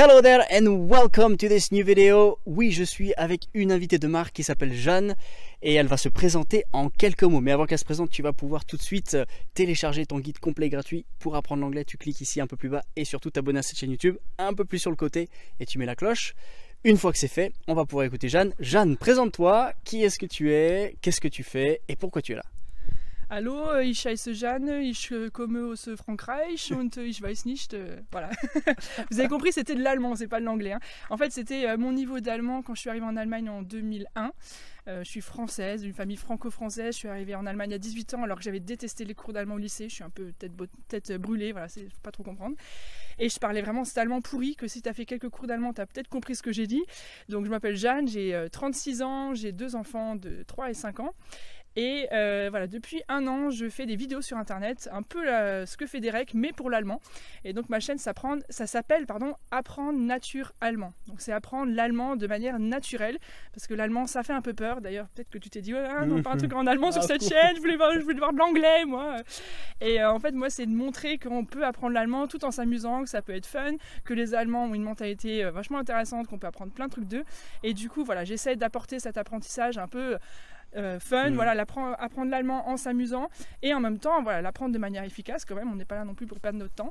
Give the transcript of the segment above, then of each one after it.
Hello there and welcome to this new video. Oui, je suis avec une invitée de marque qui s'appelle Jeanne et elle va se présenter en quelques mots. Mais avant qu'elle se présente, tu vas pouvoir tout de suite euh, télécharger ton guide complet gratuit pour apprendre l'anglais. Tu cliques ici un peu plus bas et surtout t'abonner à cette chaîne YouTube un peu plus sur le côté et tu mets la cloche. Une fois que c'est fait, on va pouvoir écouter Jeanne. Jeanne, présente-toi. Qui est-ce que tu es? Qu'est-ce que tu fais? Et pourquoi tu es là? Hallo, ich heiße Jeanne, ich komme aus Frankreich und ich weiß nicht. euh, Voilà. Vous avez compris, c'était de l'allemand, c'est pas de l'anglais. hein. En fait, c'était euh, mon niveau d'allemand quand je suis arrivée en Allemagne en 2001. Euh, je suis française, d'une famille franco-française. Je suis arrivée en Allemagne à 18 ans alors que j'avais détesté les cours d'allemand au lycée. Je suis un peu tête, tête brûlée, voilà, c'est pas trop comprendre. Et je parlais vraiment cet allemand pourri que si tu as fait quelques cours d'allemand, tu as peut-être compris ce que j'ai dit. Donc je m'appelle Jeanne, j'ai euh, 36 ans, j'ai deux enfants de 3 et 5 ans. Et euh, voilà, depuis un an, je fais des vidéos sur internet, un peu la- ce que fait Derek, mais pour l'allemand. Et donc ma chaîne, s'apprendre- ça s'appelle pardon, Apprendre nature allemand. Donc c'est apprendre l'allemand de manière naturelle, parce que l'allemand, ça fait un peu peur. D'ailleurs, peut-être que tu t'es dit, ouais, ah, non, pas un truc en allemand sur Ah, cette chaîne, je voulais voir, je voulais voir de l'anglais, moi. Et euh, en fait, moi, c'est de montrer qu'on peut apprendre l'allemand tout en s'amusant, que ça peut être fun, que les Allemands ont une mentalité euh, vachement intéressante, qu'on peut apprendre plein de trucs d'eux. Et du coup, voilà, j'essaie d'apporter cet apprentissage un peu euh, fun, Mm. voilà, apprendre l'allemand en s'amusant et en même temps, voilà, l'apprendre de manière efficace quand même. On n'est pas là non plus pour perdre notre temps.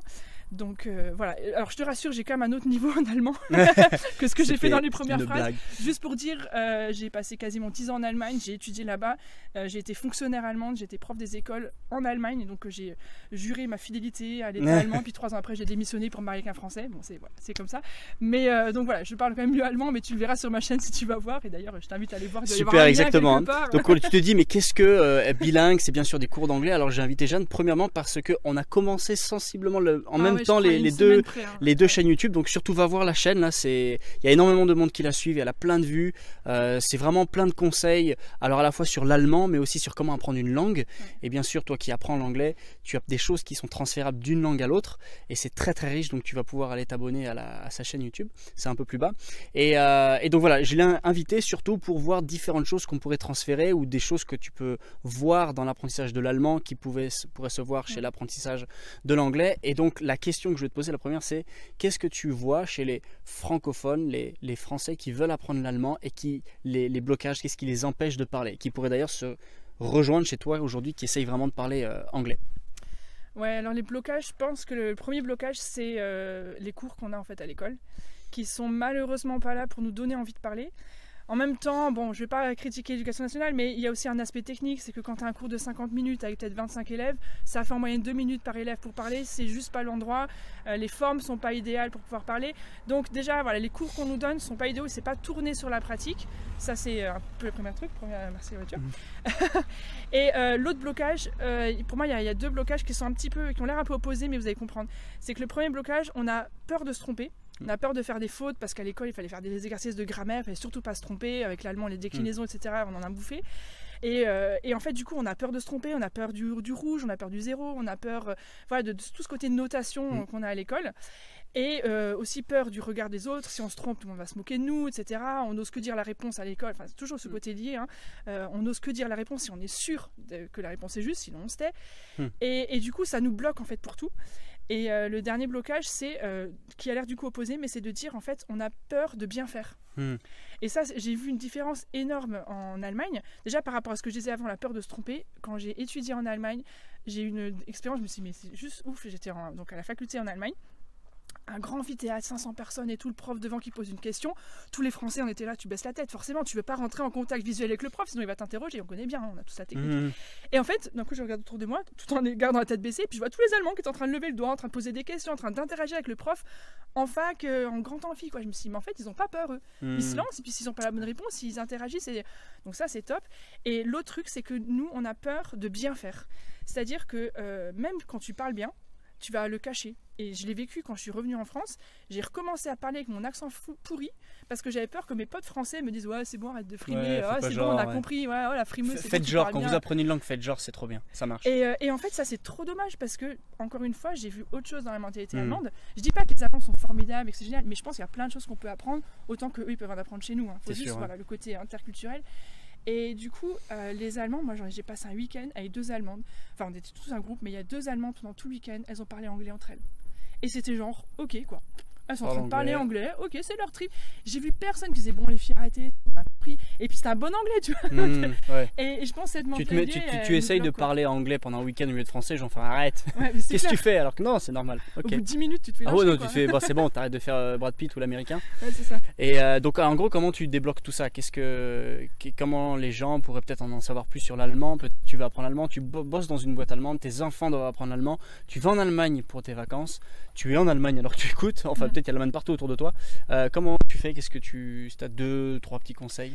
Donc euh, voilà. Alors je te rassure, j'ai quand même un autre niveau en allemand que ce que j'ai fait dans les premières phrases. blague. Juste pour dire, euh, j'ai passé quasiment 10 ans en Allemagne, j'ai étudié là-bas, j'ai été fonctionnaire allemande, j'ai été prof des écoles en Allemagne, donc j'ai juré ma fidélité à l'État allemand, puis trois ans après j'ai démissionné pour me marier avec un Français, bon c'est voilà, c'est comme ça. Mais donc voilà, je parle quand même mieux allemand, mais tu le verras sur ma chaîne si tu vas voir, et d'ailleurs je t'invite à aller voir. Super, exactement. part. Donc tu te dis, mais qu'est-ce que euh, bilingue? C'est bien sûr des cours d'anglais. Alors j'ai invité Jeanne, premièrement parce que on a commencé sensiblement le- en Ah même ouais, temps les, deux près, hein. les deux chaînes YouTube. Donc surtout va voir la chaîne là. C'est il y a énormément de monde qui la suit. Elle a plein de vues. Euh, c'est vraiment plein de conseils. Alors à la fois sur l'allemand, mais aussi sur comment apprendre une langue. Et bien sûr, toi qui apprends l'anglais, tu as des choses qui sont transférables d'une langue à l'autre. Et c'est très très riche. Donc tu vas pouvoir aller t'abonner à, la- à sa chaîne YouTube. C'est un peu plus bas. Et, euh, et donc voilà, je l'ai invité surtout pour voir différentes choses qu'on pourrait transférer ou des choses que tu peux voir dans l'apprentissage de l'allemand qui pouvaient, pourraient se voir chez l'apprentissage de l'anglais? Et donc la question que je vais te poser, la première, c'est qu'est-ce que tu vois chez les francophones, les, les Français qui veulent apprendre l'allemand et qui les, les blocages, qu'est-ce qui les empêche de parler, qui pourraient d'ailleurs se rejoindre chez toi aujourd'hui, qui essayent vraiment de parler euh, anglais? Ouais, alors les blocages, je pense que le premier blocage, c'est euh, les cours qu'on a en fait à l'école, qui sont malheureusement pas là pour nous donner envie de parler. En même temps, bon, je vais pas critiquer l'éducation nationale, mais il y a aussi un aspect technique, c'est que quand tu as un cours de 50 minutes avec peut-être 25 élèves, ça fait en moyenne 2 minutes par élève pour parler, c'est juste pas l'endroit, euh, les formes sont pas idéales pour pouvoir parler. Donc déjà, voilà, les cours qu'on nous donne sont pas idéaux, c'est pas tourné sur la pratique. Ça c'est euh, un peu le premier truc, première merci la voiture. Et euh, l'autre blocage, euh, pour moi, il y, y a deux blocages qui sont un petit peu, qui ont l'air un peu opposés, mais vous allez comprendre. C'est que le premier blocage, on a peur de se tromper. On a peur de faire des fautes parce qu'à l'école, il fallait faire des exercices de grammaire, il fallait surtout pas se tromper. Avec l'allemand, les déclinaisons, etc., on en a bouffé. Et, euh, et en fait, du coup, on a peur de se tromper, on a peur du, du rouge, on a peur du zéro, on a peur euh, voilà, de, de tout ce côté de notation Mm. euh, qu'on a à l'école. Et euh, aussi peur du regard des autres. Si on se trompe, tout le monde va se moquer de nous, etc. On n'ose que dire la réponse à l'école. Enfin, c'est toujours ce Mm. côté lié. hein. On n'ose que dire la réponse si on est sûr de- que la réponse est juste, sinon on se tait. Mm. Et, et du coup, ça nous bloque en fait pour tout. Et euh, le dernier blocage, c'est euh, qui a l'air du coup opposé, mais c'est de dire en fait, on a peur de bien faire. Hmm. Et ça, j'ai vu une différence énorme en Allemagne. Déjà par rapport à ce que je disais avant, la peur de se tromper. Quand j'ai étudié en Allemagne, j'ai eu une expérience, je me suis dit, mais c'est juste ouf. J'étais donc à la faculté en Allemagne. Un grand amphithéâtre, 500 personnes et tout, le prof devant qui pose une question. Tous les Français, on était là, tu baisses la tête. Forcément, tu veux pas rentrer en contact visuel avec le prof, sinon il va t'interroger. On connaît bien, on a tous la technique. Mhm. Et en fait, d'un coup, je regarde autour de moi, tout en gardant la tête baissée, puis je vois tous les Allemands qui étaient en train de lever le doigt, en train de poser des questions, en train d'interagir avec le prof en fac, euh, en grand amphi. Quoi. Je me suis dit, mais en fait, ils n'ont pas peur, eux. Ils se lancent, et puis s'ils n'ont pas la bonne réponse, ils interagissent. Et... Donc ça, c'est top. Et l'autre truc, c'est que nous, on a peur de bien faire. C'est-à-dire que euh, même quand tu parles bien, tu vas le cacher. Et je l'ai vécu quand je suis revenue en France. J'ai recommencé à parler avec mon accent fou- pourri parce que j'avais peur que mes potes français me disent Ouais, c'est bon, arrête de frimer. Ouais, Ah, c'est bon, on a ouais. compris. Ouais, la frimeuse, c'est Faites bon, genre, quand bien. vous apprenez une langue, faites genre, c'est trop bien, ça marche. Et, euh, et en fait, ça c'est trop dommage parce que, encore une fois, j'ai vu autre chose dans la mentalité Mhm. allemande. Je dis pas que les Allemands sont formidables et que c'est génial, mais je pense qu'il y a plein de choses qu'on peut apprendre autant qu'eux ils peuvent en apprendre chez nous. hein. Faut C'est juste sûr, voilà, le côté interculturel. Et du coup, euh, les Allemands, moi j'ai passé un week-end avec deux Allemandes. Enfin, on était tous un groupe, mais il y a deux Allemandes pendant tout le week-end, elles ont parlé anglais entre elles. Et c'était genre, ok quoi. Elles sont en train de parler anglais. anglais. Ok, c'est leur trip. J'ai vu personne qui disait bon les filles arrêtez, on a compris. Et puis c'est un bon anglais, tu vois. Hmm, ouais. Et, et je pense cette Tu, te mets, tu, essayes de quoi. parler anglais pendant un week-end au lieu de français, j'en fais arrête. Ouais, Qu'est-ce que tu fais alors que non, c'est normal. Au bout de 10 minutes, tu te fais Ah ouais, non, quoi. tu fais, bah, c'est bon, t'arrêtes de faire euh, Brad Pitt ou l'américain. Ouais, c'est ça. Et euh, donc, en gros, comment tu débloques tout ça? Qu'est-ce que, comment les gens pourraient peut-être en savoir plus sur l'allemand? Tu vas apprendre l'allemand, tu bo- bosses dans une boîte allemande, tes enfants doivent apprendre l'allemand, tu vas en Allemagne pour tes vacances, tu es en Allemagne alors que tu écoutes, enfin peut-être il y a l'Allemagne partout autour de toi. Euh, comment tu fais? Qu'est-ce que tu, si t'as deux, trois petits conseils?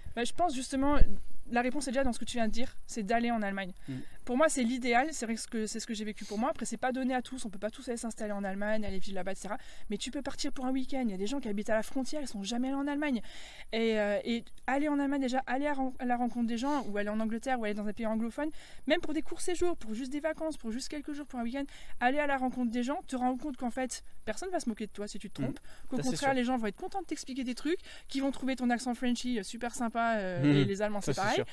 Bah, je pense justement, la réponse est déjà dans ce que tu viens de dire, c'est d'aller en Allemagne. Mm. Pour moi, c'est l'idéal, c'est vrai que ce que- c'est ce que j'ai vécu pour moi. Après, c'est pas donné à tous, on peut pas tous aller s'installer en Allemagne, aller vivre là-bas, etc. Mais tu peux partir pour un week-end. Il y a des gens qui habitent à la frontière, ils sont jamais allés en Allemagne. Et, euh, et aller en Allemagne, déjà, aller à, la rencontre des gens, ou aller en Angleterre, ou aller dans un pays anglophone, même pour des courts séjours, pour juste des vacances, pour juste quelques jours, pour un week-end, aller à la rencontre des gens, te rendre compte qu'en fait, personne va se moquer de toi si tu te trompes. Qu'au Mm. Ça, c'est contraire, les gens vont être contents de t'expliquer des trucs, qui vont trouver ton accent Frenchy euh, super sympa, euh, Mhm. et les Allemands, c'est pareil.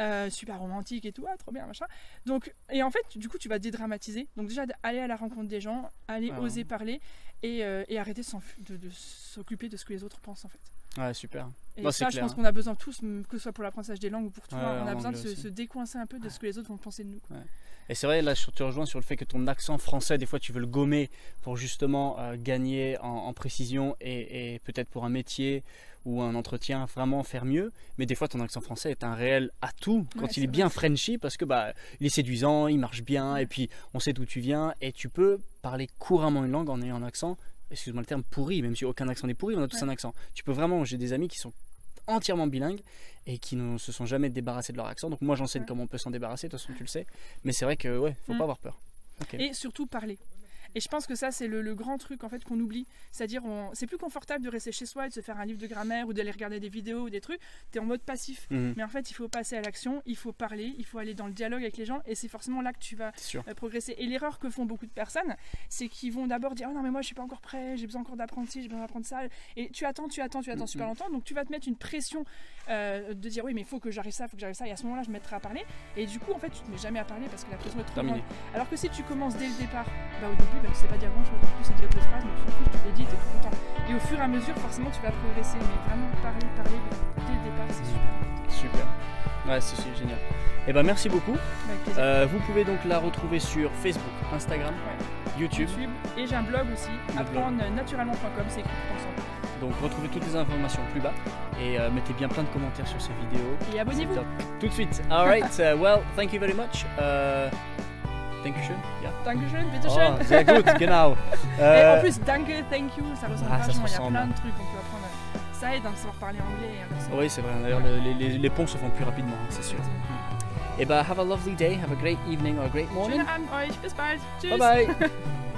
Euh, super romantique et tout, ah, trop bien, machin. Donc, et en fait, du coup, tu vas dédramatiser. Donc, déjà, aller à la rencontre des gens, aller Ah. oser parler et, euh, et arrêter de s'occuper de ce que les autres pensent, en fait. Ouais, super. Et Bah, ça, je pense hein. qu'on a besoin tous, que ce soit pour l'apprentissage des langues ou pour tout, Ouais, on a besoin de se, décoincer un peu de ce que les autres vont penser de nous. quoi. Et c'est vrai, là, je te rejoins sur le fait que ton accent français, des fois, tu veux le gommer pour justement euh, gagner en, en précision et, et peut-être pour un métier ou un entretien vraiment faire mieux. Mais des fois, ton accent français est un réel atout quand Ouais, il est bien Frenchy parce que bah, il est séduisant, il marche bien et puis on sait d'où tu viens et tu peux parler couramment une langue en ayant un accent. Excuse-moi le terme pourri, même si aucun accent n'est pourri, on a tous Ouais. un accent. Tu peux vraiment, j'ai des amis qui sont entièrement bilingues et qui ne se sont jamais débarrassés de leur accent. Donc moi j'enseigne Ouais. comment on peut s'en débarrasser, de toute façon tu le sais. Mais c'est vrai que ouais, faut Mm. pas avoir peur. Ok. Et surtout parler. Et je pense que ça, c'est le, le grand truc en fait qu'on oublie. C'est-à-dire, c'est plus confortable de rester chez soi et de se faire un livre de grammaire ou d'aller regarder des vidéos ou des trucs. Tu es en mode passif. Mhm, Mais en fait, il faut passer à l'action, il faut parler, il faut aller dans le dialogue avec les gens et c'est forcément là que tu vas euh, progresser. Et l'erreur que font beaucoup de personnes, c'est qu'ils vont d'abord dire oh non mais moi je suis pas encore prêt, j'ai besoin encore d'apprendre ci, j'ai besoin d'apprendre ça. Et tu attends, tu attends, tu attends Mhm. super longtemps. Donc tu vas te mettre une pression euh, de dire oui mais il faut que j'arrive ça, il faut que j'arrive ça. Et à ce moment-là je me mettrai à parler. Et du coup en fait tu te mets jamais à parler parce que la pression est trop grande. Alors que si tu commences dès le départ, bah au début sais pas dire grand chose, en plus c'est mais tu t'en fiches, tu l'as dit, t'es tout content. Et au fur et à mesure forcément tu vas progresser. Mais vraiment parler, parler dès le départ c'est super. Super. Ouais, c'est c'est génial. Et ben merci beaucoup. Avec. Euh, vous pouvez donc la retrouver sur Facebook, Instagram, YouTube. YouTube. Et j'ai un blog aussi, blog. apprendre naturellement.com, c'est écrit ensemble. Donc retrouvez toutes les informations plus bas et euh, mettez bien plein de commentaires sur ces vidéos. Et abonnez-vous. C'est. Tout de suite. Alright. uh, well, thank you very much. Uh, thank you schön. Yeah. Dankeschön, bitteschön. Oh, sehr gut, genau. Et Euh, en plus, danke, thank you, ça ressemble Ah, ça se vachement. Il y a plein de trucs qu'on peut apprendre. Ça aide à savoir parler anglais et inversement. Oui, c'est vrai. D'ailleurs, le- les, les- les ponts se font plus rapidement, hein, c'est sûr. Et bah, have a lovely day, have a great evening or a great morning. Schönen Abend euch, bis bald. Tschüss. Bye bye.